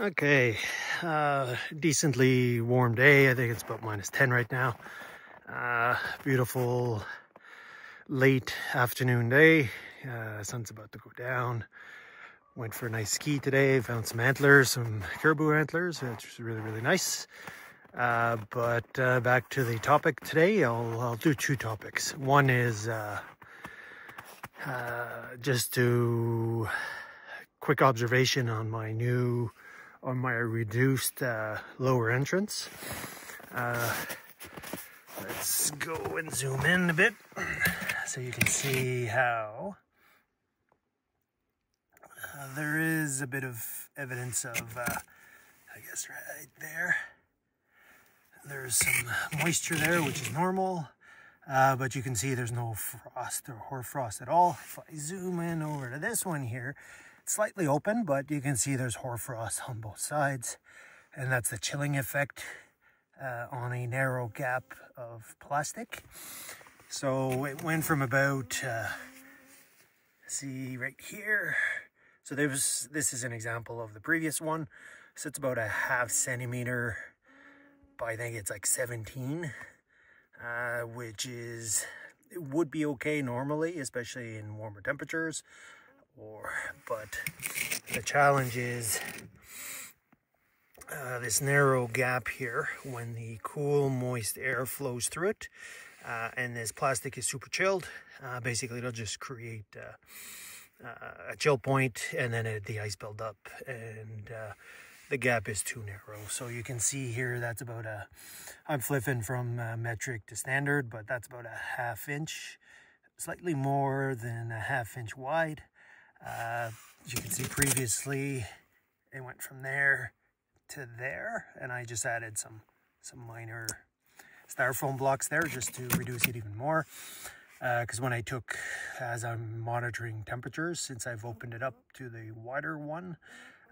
Okay, uh, decently warm day. I think it's about minus 10 right now. Uh, beautiful late afternoon day. Uh, sun's about to go down. Went for a nice ski today. Found some antlers, some caribou antlers, was really, really nice. Uh, but uh, back to the topic today, I'll, I'll do two topics. One is uh, uh just to quick observation on my new on my reduced uh, lower entrance. Uh, let's go and zoom in a bit so you can see how uh, there is a bit of evidence of, uh, I guess right there, there's some moisture there, which is normal. Uh, but you can see there's no frost or hoarfrost at all. If I zoom in over to this one here, slightly open, but you can see there's hoarfrost on both sides. And that's the chilling effect uh, on a narrow gap of plastic. So it went from about, uh, see right here. So there was, this is an example of the previous one. So it's about a half centimeter by I think it's like 17, uh, which is, it would be okay normally, especially in warmer temperatures or but the challenge is uh, this narrow gap here when the cool moist air flows through it uh, and this plastic is super chilled uh, basically it'll just create uh, uh, a chill point and then it, the ice build up and uh, the gap is too narrow. So you can see here that's about a I'm flipping from metric to standard but that's about a half inch slightly more than a half inch wide uh, as you can see previously, it went from there to there, and I just added some, some minor styrofoam blocks there just to reduce it even more. Because uh, when I took, as I'm monitoring temperatures, since I've opened it up to the wider one,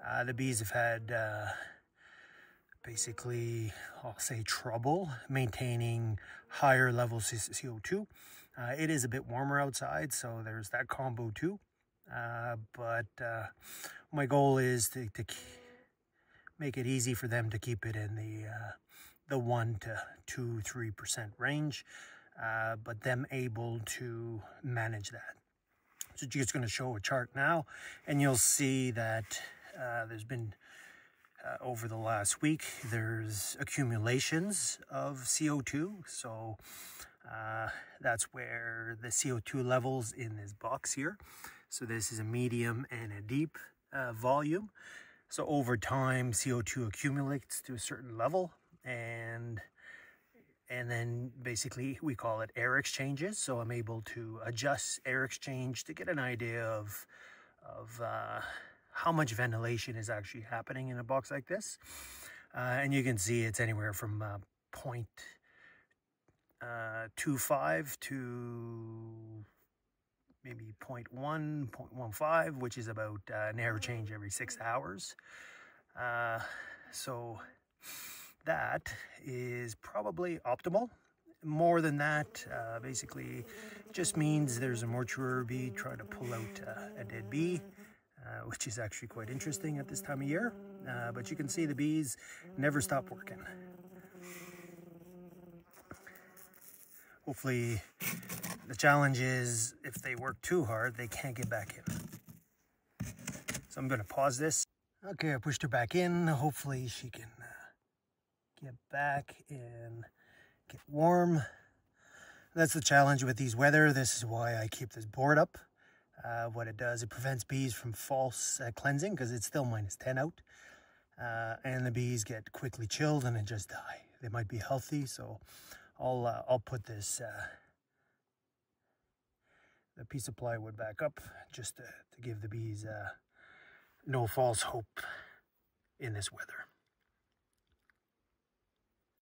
uh, the bees have had uh, basically, I'll say trouble maintaining higher levels of CO2. Uh, it is a bit warmer outside, so there's that combo too. Uh, but uh, my goal is to, to, make it easy for them to keep it in the uh, the one to two three percent range, uh, but them able to manage that. So just going to show a chart now, and you'll see that uh, there's been over the last week there's accumulations of CO2. So that's where the CO2 levels in this box here. So this is a medium and a deep uh, volume. So over time, CO2 accumulates to a certain level and and then basically we call it air exchanges. So I'm able to adjust air exchange to get an idea of, of uh, how much ventilation is actually happening in a box like this. Uh, and you can see it's anywhere from uh, point, uh, 0.25 to maybe 0 0.1, 0.15, which is about uh, an air change every six hours. Uh, so that is probably optimal. More than that, uh, basically, just means there's a mortuary bee trying to pull out uh, a dead bee, uh, which is actually quite interesting at this time of year. Uh, but you can see the bees never stop working. Hopefully the challenge is if they work too hard, they can't get back in. So I'm to pause this. Okay, I pushed her back in. Hopefully she can uh, get back and get warm. That's the challenge with these weather. This is why I keep this board up. Uh, what it does, it prevents bees from false uh, cleansing because it's still minus 10 out. Uh, and the bees get quickly chilled and then just die. They might be healthy, so I'll, uh, I'll put this the piece of plywood back up just to, to give the bees uh, no false hope in this weather.